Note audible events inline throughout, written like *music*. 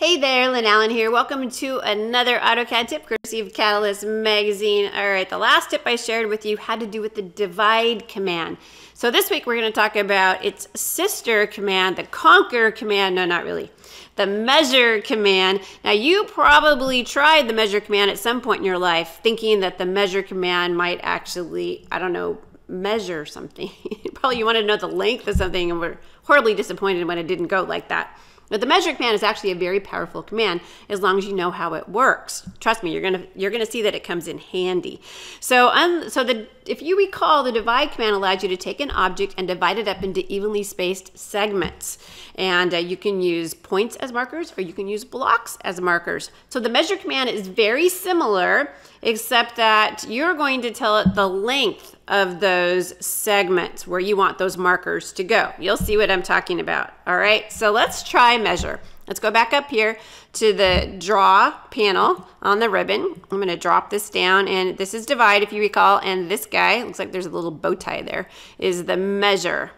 Hey there, Lynn Allen here. Welcome to another AutoCAD tip courtesy of Cadalyst Magazine. All right, the last tip I shared with you had to do with the divide command. So this week we're going to talk about its sister command, the conquer command. No, not really. The measure command. Now you probably tried the measure command at some point in your life thinking that the measure command might actually, I don't know, measure something. *laughs* probably you wanted to know the length of something and were horribly disappointed when it didn't go like that. But the measure command is actually a very powerful command as long as you know how it works. Trust me, you're gonna you're gonna see that it comes in handy. So um, so the if you recall, the divide command allows you to take an object and divide it up into evenly spaced segments. And uh, you can use points as markers or you can use blocks as markers. So the measure command is very similar, except that you're going to tell it the length of those segments where you want those markers to go. You'll see what I'm talking about. All right, so let's try measure. Let's go back up here to the draw panel on the ribbon. I'm gonna drop this down and this is divide if you recall and this guy, looks like there's a little bow tie there, is the measure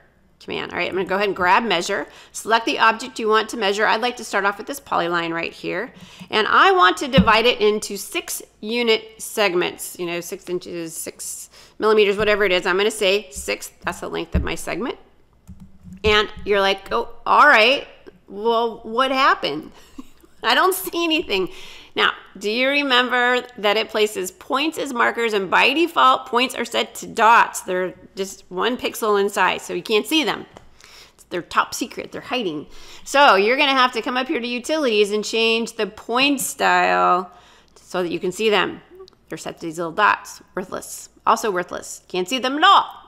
command. All right, I'm gonna go ahead and grab measure, select the object you want to measure. I'd like to start off with this polyline right here. And I want to divide it into six unit segments, you know, six inches, six millimeters, whatever it is. I'm gonna say six, that's the length of my segment. And you're like, oh, all right, well, what happened? *laughs* I don't see anything. Now, do you remember that it places points as markers and by default points are set to dots. They're just one pixel in size, so you can't see them. They're top secret, they're hiding. So you're gonna have to come up here to utilities and change the point style so that you can see them. They're set to these little dots, worthless. Also worthless, can't see them at all.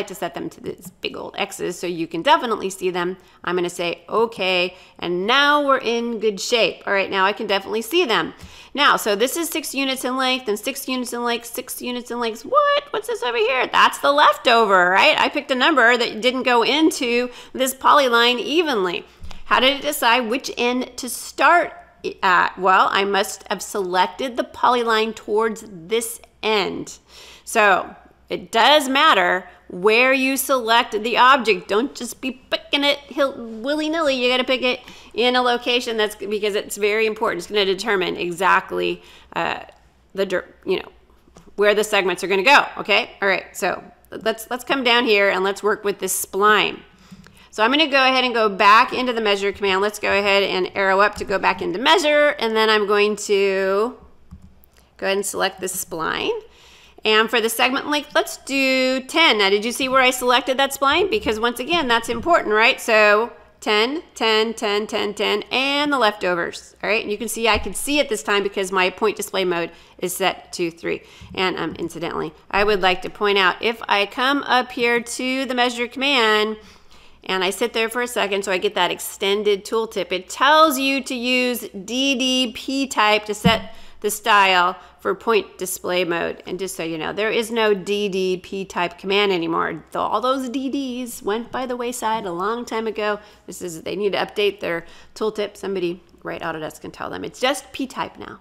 Like to set them to these big old X's so you can definitely see them. I'm gonna say, okay, and now we're in good shape. All right, now I can definitely see them. Now, so this is six units in length and six units in length, six units in length. What? What's this over here? That's the leftover, right? I picked a number that didn't go into this polyline evenly. How did it decide which end to start at? Well, I must have selected the polyline towards this end. So it does matter where you select the object. Don't just be picking it willy-nilly. You got to pick it in a location that's because it's very important. It's going to determine exactly uh, the you know where the segments are going to go. Okay. All right. So let's let's come down here and let's work with this spline. So I'm going to go ahead and go back into the measure command. Let's go ahead and arrow up to go back into measure, and then I'm going to go ahead and select this spline. And for the segment length, let's do 10. Now, did you see where I selected that spline? Because once again, that's important, right? So 10, 10, 10, 10, 10, and the leftovers. All right, and you can see I can see it this time because my point display mode is set to 3. And um, incidentally, I would like to point out, if I come up here to the measure command, and I sit there for a second so I get that extended tooltip, it tells you to use DDPTYPE to set the style for point display mode. And just so you know, there is no DDPTYPE command anymore. All those DDs went by the wayside a long time ago. This is, they need to update their tooltip. Somebody write Autodesk can tell them. It's just PTYPE now.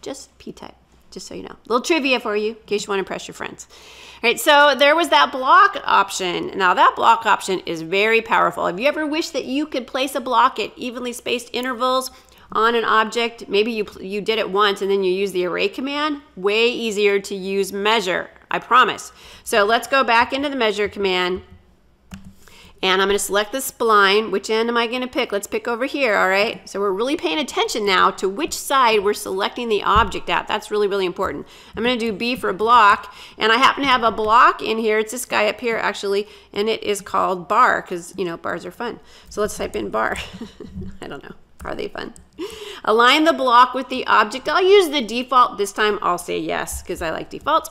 Just PTYPE just so you know. Little trivia for you, in case you want to impress your friends. All right, so there was that block option. Now that block option is very powerful. Have you ever wished that you could place a block at evenly spaced intervals on an object, maybe you, you did it once and then you use the array command, way easier to use measure, I promise. So let's go back into the measure command and I'm going to select the spline. Which end am I going to pick? Let's pick over here, all right? So we're really paying attention now to which side we're selecting the object at. That's really, really important. I'm going to do B for block, and I happen to have a block in here. It's this guy up here, actually, and it is called bar because, you know, bars are fun. So let's type in bar. *laughs* I don't know. Are they fun? Align the block with the object. I'll use the default. This time I'll say yes because I like default.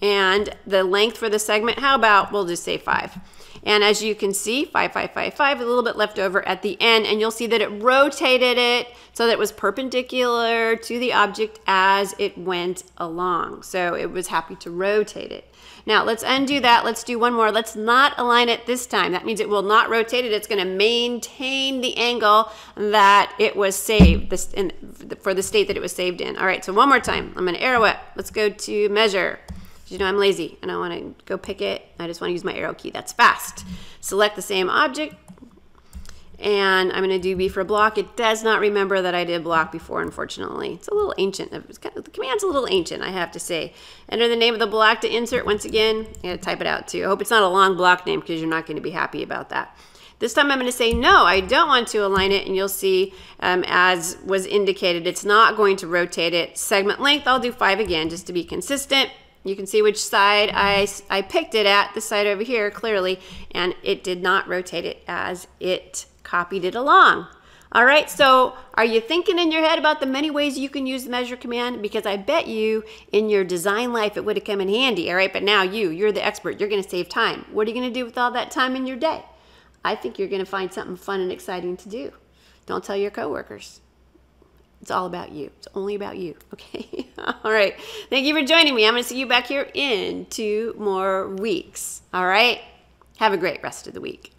And the length for the segment, how about we'll just say five. And as you can see, 5555, a little bit left over at the end, and you'll see that it rotated it so that it was perpendicular to the object as it went along. So it was happy to rotate it. Now let's undo that. Let's do one more. Let's not align it this time. That means it will not rotate it. It's going to maintain the angle that it was saved this, in, for the state that it was saved in. All right, so one more time. I'm going to arrow it. Let's go to measure. You know, I'm lazy and I want to go pick it. I just want to use my arrow key. That's fast. Select the same object and I'm going to do B for block. It does not remember that I did block before, unfortunately. It's a little ancient. Kind of, the command's a little ancient, I have to say. Enter the name of the block to insert. Once again, I got to type it out too. I hope it's not a long block name because you're not going to be happy about that. This time I'm going to say, no, I don't want to align it. And you'll see, um, as was indicated, it's not going to rotate it. Segment length, I'll do five again just to be consistent. You can see which side I, I picked it at, the side over here, clearly, and it did not rotate it as it copied it along. All right, so are you thinking in your head about the many ways you can use the measure command? Because I bet you in your design life it would have come in handy, all right? But now you, you're the expert. You're gonna save time. What are you gonna do with all that time in your day? I think you're to find something fun and exciting to do. Don't tell your coworkers. It's all about you. It's only about you. *laughs* Okay. all right. Thank you for joining me. I'm to see you back here in two more weeks. All right. Have a great rest of the week.